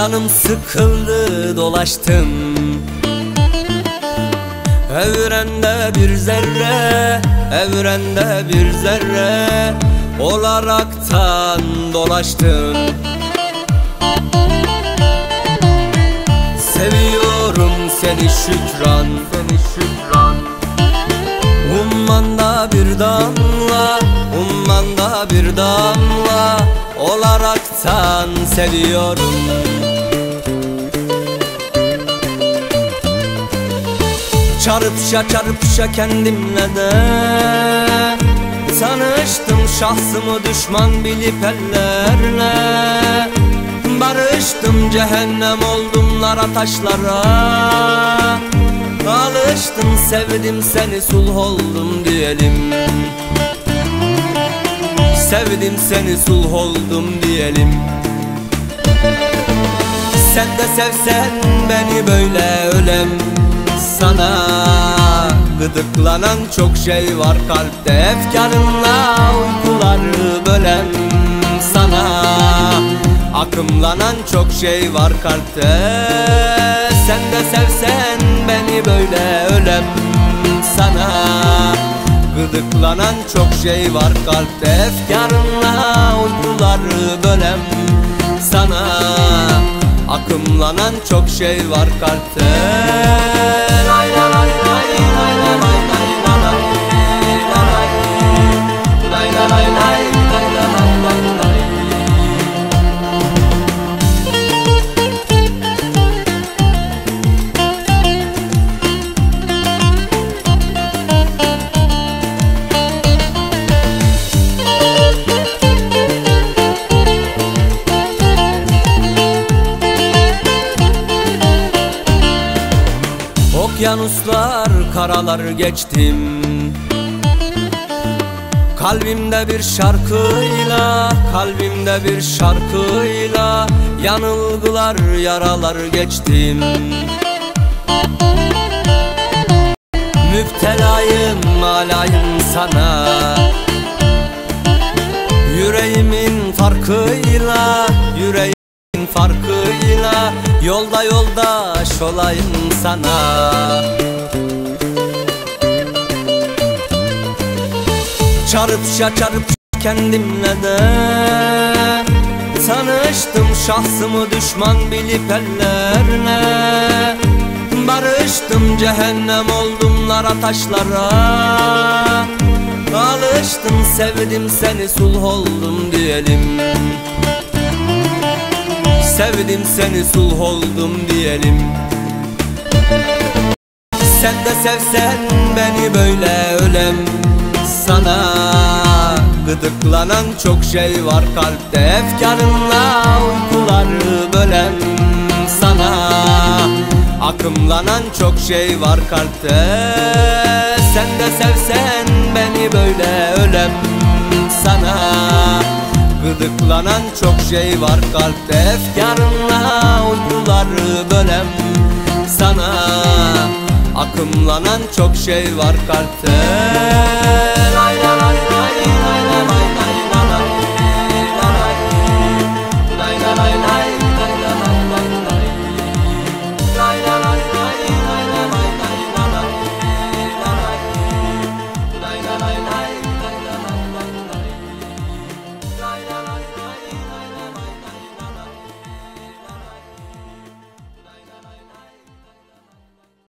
Canım sıkıldı dolaştım. Evrende bir zerre Evrende bir zerre Olaraktan dolaştım. Seviyorum seni şükran. Seni şükran. Ummanda bir damla Ummanda bir damla Olaraktan seviyorum Çarpışa çarpışa kendimle de. Tanıştım şahsımı düşman bilip ellerle. Barıştım cehennem oldum lara taşlara. Alıştım sevdim seni sulh oldum diyelim. Sevdim seni sulh oldum diyelim. Sen de sevsen beni böyle ölem sana. Gıdıklanan çok şey var kalpte. Efkarınla uykuları bölen sana. Akımlanan çok şey var kalpte. Sen de sevsen beni böyle ölem sana. Gıdıklanan çok şey var kalpte. Efkarınla Akımlanan çok şey var kalpte Okyanuslar, karalar geçtim. Kalbimde bir şarkıyla, kalbimde bir şarkıyla Yanılgılar, yaralar geçtim. Müptelayım, alayım sana. Yüreğimin farkıyla, yüreğimin farkıyla Yolda yoldaş olayım sana. Çarpışa çarpışa kendimle de Tanıştım şahsımı düşman bilip ellerine. Barıştım cehennem oldum lara taşlara Alıştım sevdim seni sulh oldum diyelim Sevdim seni sulh oldum diyelim. Sen de sevsen beni böyle ölem. Sana Gıdıklanan çok şey var kalpte. Efkarınla uykuları bölen sana Akımlanan çok şey var kalpte. Sen de sevsen beni böyle ölem. Sana Gıdıklanan çok şey var kalpte Efkarınla uykuları bölem. Sana Akımlanan çok şey var kalpte